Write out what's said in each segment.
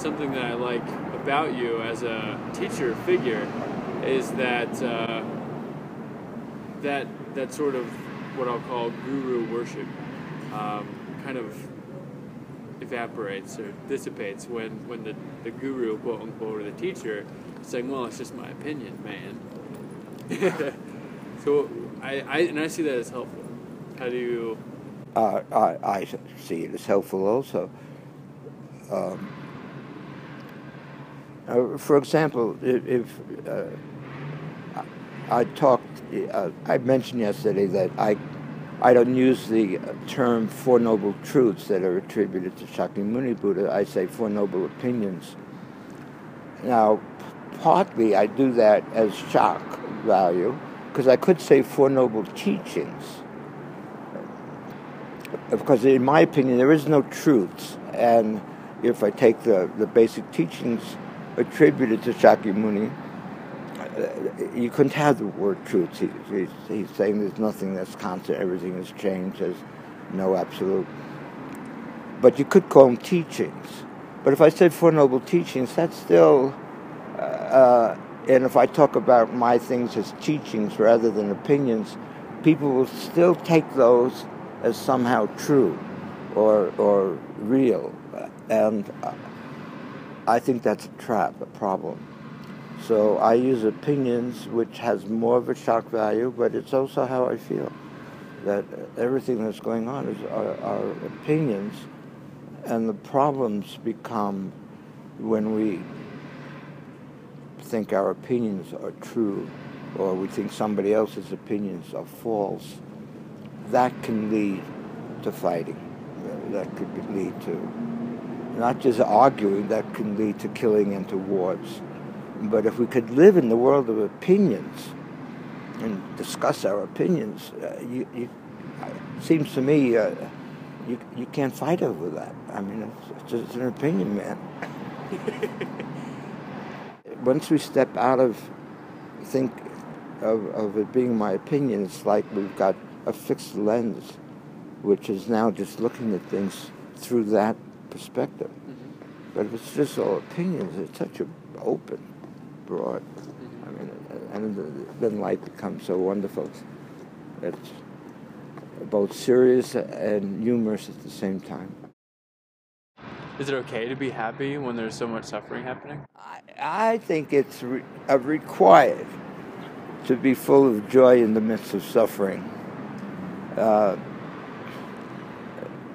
Something that I like about you as a teacher figure is that uh, that that sort of what I'll call guru worship um, kind of evaporates or dissipates when, when the, the guru, quote unquote, or the teacher is saying, well, it's just my opinion, man. so I, I, and I see that as helpful. How do you? Uh, I, I see it as helpful also. Um, uh, for example, if, if uh, I talked, uh, I mentioned yesterday that I, I don't use the term Four Noble Truths that are attributed to Shakyamuni Buddha. I say Four Noble Opinions. Now, partly I do that as shock value, because I could say Four Noble Teachings. Because in my opinion, there is no truths. And if I take the, the basic teachings attributed to Shakyamuni, you couldn't have the word truth. He, he's, he's, saying there's nothing that's constant, everything has changed, there's no absolute. But you could call them teachings. But if I said Four Noble Teachings, that's still, uh, uh, and if I talk about my things as teachings rather than opinions, people will still take those as somehow true or, or real. And uh, I think that's a trap, a problem. So I use opinions, which has more of a shock value, but it's also how I feel. That everything that's going on is our, our opinions, and the problems become when we think our opinions are true, or we think somebody else's opinions are false. That can lead to fighting. That could lead to not just arguing, that can lead to killing and to wars. But if we could live in the world of opinions and discuss our opinions, uh, you, you, it seems to me uh, you, you can't fight over that. I mean, it's, it's an opinion, man. Once we step out of think of, of it being my opinion, it's like we've got a fixed lens, which is now just looking at things through that perspective. Mm-hmm. But if it's just all opinions, it's such an open broad. I mean, and then life becomes so wonderful. It's both serious and humorous at the same time. Is it okay to be happy when there's so much suffering happening? I, I think it's re- required to be full of joy in the midst of suffering. Uh,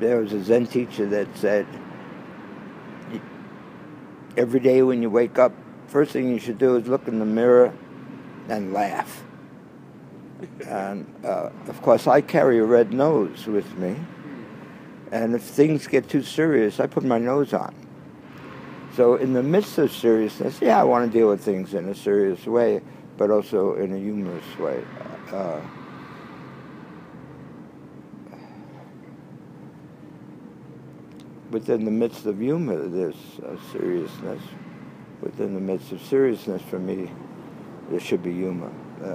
there was a Zen teacher that said, every day when you wake up, first thing you should do is look in the mirror and laugh. and uh, of course, I carry a red nose with me. And if things get too serious, I put my nose on. So, in the midst of seriousness, yeah, I want to deal with things in a serious way, but also in a humorous way. Uh, within the midst of humor, there's seriousness within the midst of seriousness for me, there should be humor. Uh,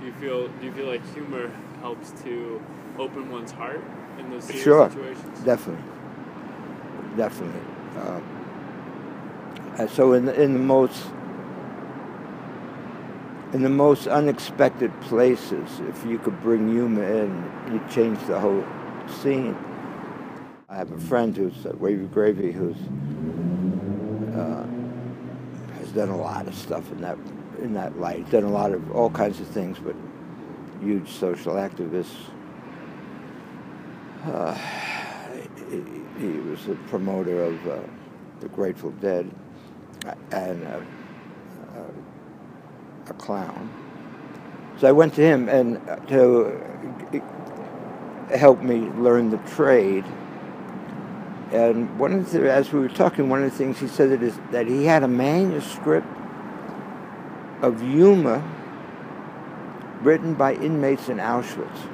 do you feel do you feel like humor helps to open one's heart in those serious sure, situations? Definitely, definitely. Uh, and so in in the most in the most unexpected places, if you could bring humor in, you'd change the whole scene. I have a friend who's uh, Wavy Gravy who's uh, has done a lot of stuff in that in that light. Done a lot of all kinds of things, but huge social activist. Uh, he, he, was a promoter of uh, the Grateful Dead and uh, a clown. So I went to him and uh, to help me learn the trade and one of the, as we were talking, one of the things he said that is that he had a manuscript of humor written by inmates in Auschwitz.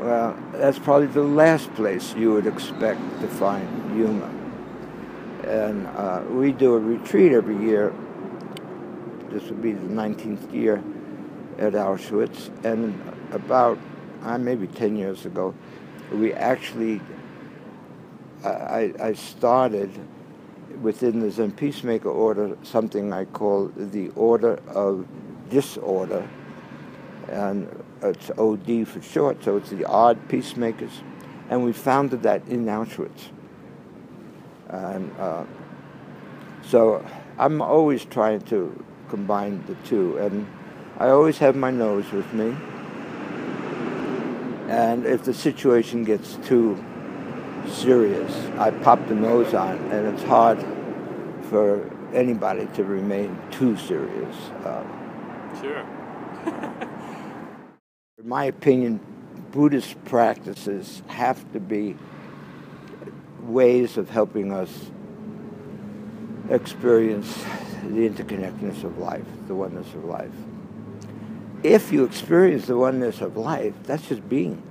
Well, that's probably the last place you would expect to find humor. And uh, we do a retreat every year. This would be the 19th year at Auschwitz. And about uh, maybe 10 years ago, we actually, I, I started within the Zen Peacemaker order something I call the Order of Disorder, and it's OD for short, so it's the Odd Peacemakers, and we founded that in Auschwitz. And uh, so I'm always trying to combine the two, and I always have my nose with me. And if the situation gets too serious, I pop the nose on, and it's hard for anybody to remain too serious. Uh, sure. in my opinion, Buddhist practices have to be ways of helping us experience the interconnectedness of life, the oneness of life. If you experience the oneness of life, that's just being.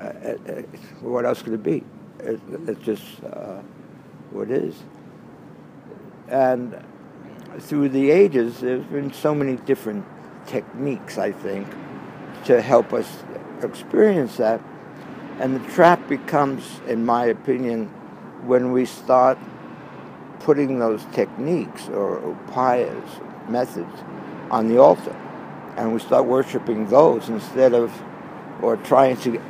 Uh, uh, uh what else could it be? It, it's just uh, what is. And through the ages, there's been so many different techniques, I think, to help us experience that. And the trap becomes, in my opinion, when we start putting those techniques or upayas, methods, on the altar. And we start worshiping those instead of, or trying to,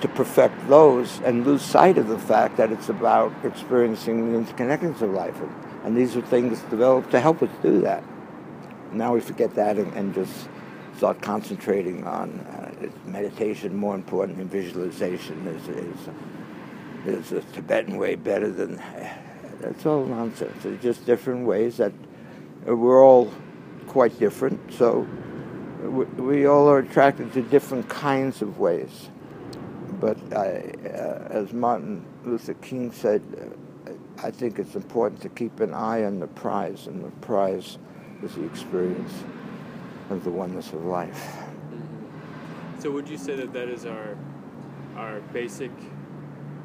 to perfect those and lose sight of the fact that it's about experiencing the interconnectedness of life. And these are things developed to help us do that. Now we forget that and, and just start concentrating on uh, meditation more important than visualization is, is, is the Tibetan way better than that's all nonsense. It's just different ways that we're all quite different. So we, all are attracted to different kinds of ways. But I, uh, as Martin Luther King said, uh, I think it's important to keep an eye on the prize, and the prize is the experience of the oneness of life. Mm-hmm. So, would you say that that is our our basic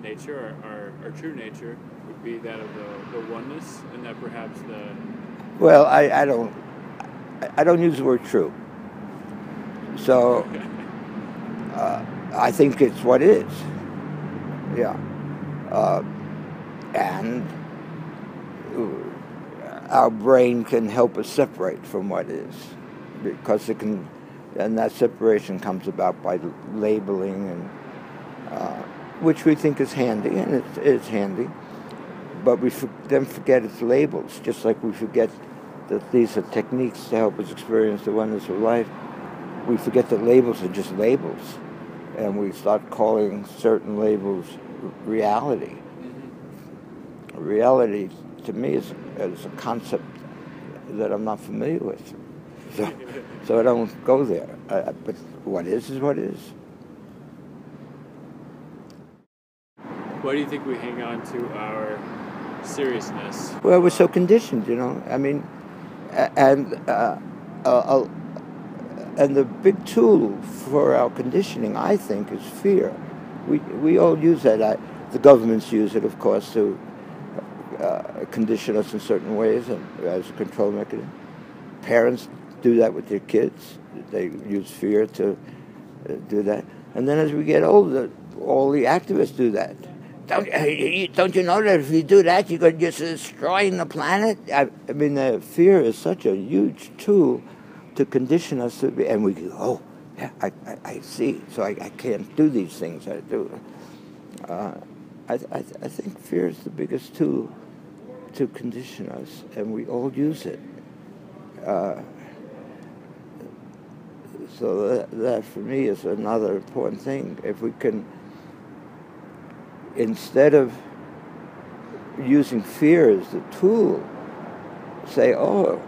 nature, our, our, our true nature, be that of the, the oneness, and that perhaps the. Well, I, I don't I don't use the word true. So uh, I think it's what it is. Yeah. Uh, and our brain can help us separate from what is because it can, and that separation comes about by labeling and. Uh, which we think is handy, and it is handy but we then forget its labels, just like we forget that these are techniques to help us experience the oneness of life. We forget that labels are just labels, and we start calling certain labels reality. Mm-hmm. Reality, to me, is, is a concept that I'm not familiar with. So, so I don't go there. Uh, but what is is what is. Why do you think we hang on to our seriousness. Well, we're so conditioned, you know. I mean, and uh, uh, and the big tool for our conditioning, I think, is fear. We we all use that. I, the governments use it, of course, to uh, condition us in certain ways and as a control mechanism. Parents do that with their kids. They use fear to uh, do that. And then as we get older, all the activists do that don't, don't you know that if you do that, you're just destroying the planet? I, I mean, uh, fear is such a huge tool to condition us to be, and we go, oh, yeah, I, I, I see, so I, I can't do these things I do. Uh, I, I, I think fear is the biggest tool to condition us, and we all use it. Uh, so that, that, for me is another important thing. If we can instead of using fear as the tool, say, oh,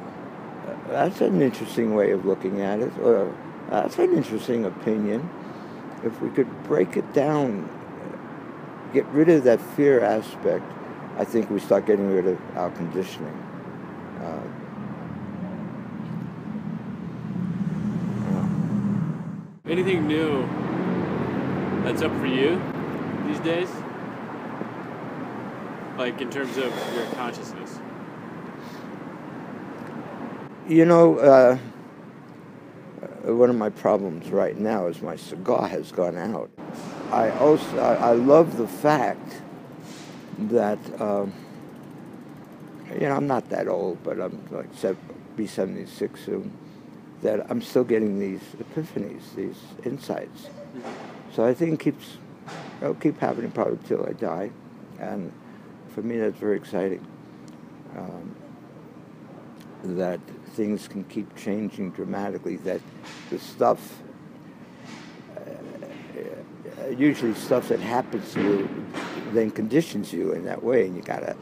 that's an interesting way of looking at it, or that's an interesting opinion. If we could break it down, get rid of that fear aspect, I think we start getting rid of our conditioning. Uh, Anything new that's up for you these days? Like in terms of your consciousness? You know, uh, one of my problems right now is my cigar has gone out. I also I, I love the fact that um, you know I'm not that old, but I'm like be 76 soon. That I'm still getting these epiphanies, these insights. So I think it keeps it'll keep happening probably till I die, and for me that's very exciting. Um, that things can keep changing dramatically. That the stuff usually stuff that happens to you then conditions you in that way, and you gotta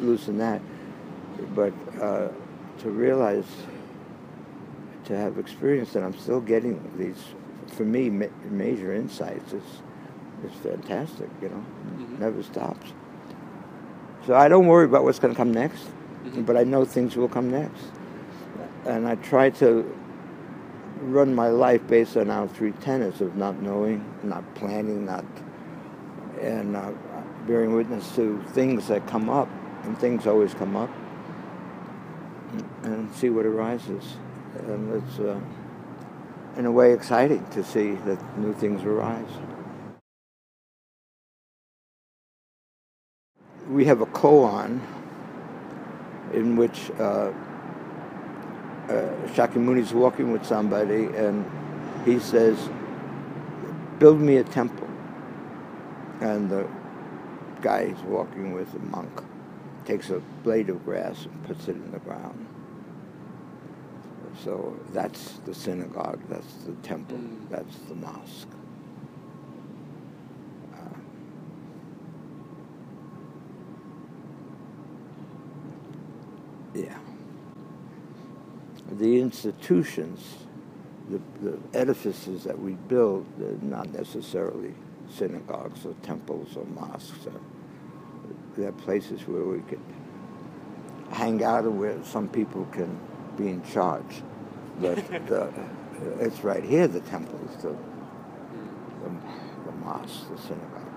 loosen that. But uh, to realize, to have experienced that I'm still getting these, for me, ma- major insights is is fantastic. You know, mm-hmm. never stops. So I don't worry about what's going to come next, mm-hmm. but I know things will come next, and I try to run my life based on our three tenets of not knowing, not planning, not and uh, bearing witness to things that come up, and things always come up, and see what arises. And it's, uh, in a way, exciting to see that new things arise. We have a koan in which uh, uh, Shakyamuni is walking with somebody and he says, build me a temple. And the guy he's walking with, a monk, takes a blade of grass and puts it in the ground. So that's the synagogue, that's the temple, mm. that's the mosque. Uh, yeah the institutions, the, the edifices that we build, they're not necessarily synagogues or temples or mosques. Or, they're places where we can hang out and where some people can be in charge. But the, it's right here, the temples, the, the, the mosque, the synagogue.